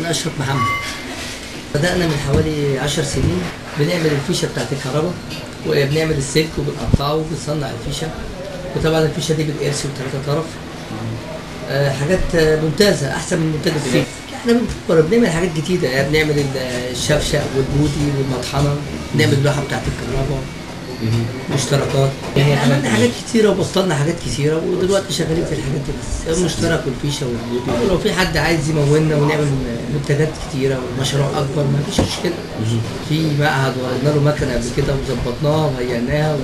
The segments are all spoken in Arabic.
أنا أشرف محمد. بدأنا من حوالي 10 سنين بنعمل الفيشة بتاعت الكهرباء وبنعمل السلك وبنقطعه وبنصنع الفيشة. وطبعا الفيشة دي بالإرث وثلاثة طرف. آه، حاجات ممتازة أحسن من منتج الصين إحنا بنفكر بنعمل حاجات جديدة يعني بنعمل ال- الشفشق والبودي والمطحنة بنعمل اللوحة بتاعت الكهرباء. مشتركات. يعني عملنا حاجات كتيرة وبطلنا حاجات كتيرة ودلوقتي شغالين في الحاجات دي. بس المشترك والفيشة والبودي ولو في حد عايز يمولنا ونعمل منتجات كتيرة ومشروع أكبر ما فيش مشكلة. في معهد وعملنا له مكنة قبل كده وظبطناها وهيئناها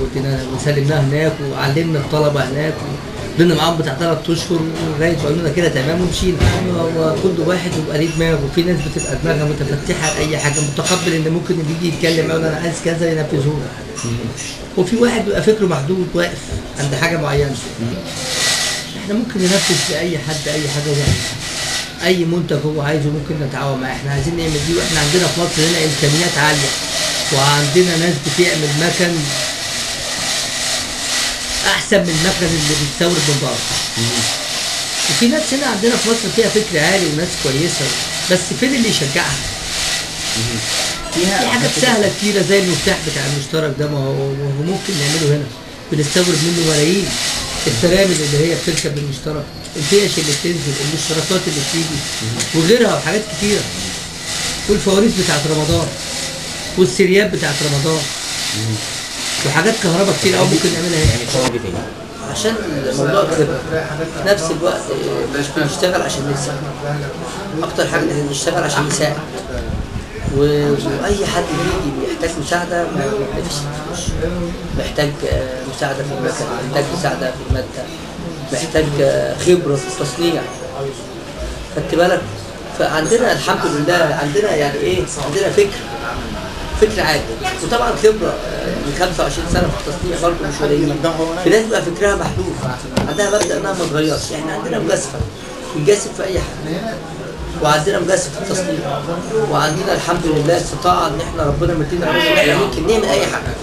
وسلمناها هناك وعلمنا الطلبة هناك فضلنا معاهم بتاع ثلاث أشهر لغاية ما قالوا لنا كده تمام ومشينا. وكل واحد بيبقى ليه دماغ وفي ناس بتبقى دماغها متفتحة لاي حاجة متقبل إن ممكن اللي يجي يتكلم يقول أنا عايز كذا ينفذوه وفي واحد بيبقى فكره محدود واقف عند حاجة معينة. إحنا ممكن ننفذ لاي حد أي حاجة هو عايزها. أي منتج هو عايزه ممكن نتعاون معاه. إحنا عايزين نعمل دي وإحنا عندنا في مصر هنا إمكانيات عالية. وعندنا ناس بتعمل مكن أحسن من المكن اللي بيستورد من بره وفي ناس هنا عندنا في مصر فيها فكر عالي وناس كويسة. بس فين اللي يشجعها؟ في حاجات سهلة كتيرة زي المفتاح بتاع المشترك ده ما هو ممكن نعمله هنا. بنستورد منه ملايين. الترامل اللي هي بتركب بالمشترك الفيش اللي بتنزل المشتركات اللي بتيجي وغيرها وحاجات كتيرة. والفواريس بتاعت رمضان والسريات بتاعت رمضان. وحاجات كهرباء كتير قوي ممكن نعملها يعني. شغل دي تاني عشان الموضوع كده في نفس الوقت آه، بنشتغل عشان نكسب أكتر حاجة إن نشتغل عشان نساعد. وأي حد بيجي بيحتاج مساعدة ما ما فيش محتاج آه، مساعدة في المكن محتاج مساعدة في المادة محتاج آه، خبرة في التصنيع. خدت بالك؟ فعندنا الحمد لله عندنا يعني إيه؟ عندنا فكر فكر عالي وطبعا خبرة من 25 سنة في التصنيع برضه مش قليل في ناس بقى فكرها محدود عندها مبدا انها ما تغيرش إحنا عندنا مجازفة. بنجازف في أي حاجة. وعندنا مجازفة في التصنيع. وعندنا الحمد لله استطاعة إن إحنا ربنا مدينا ان إحنا ممكن نعمل أي حاجة.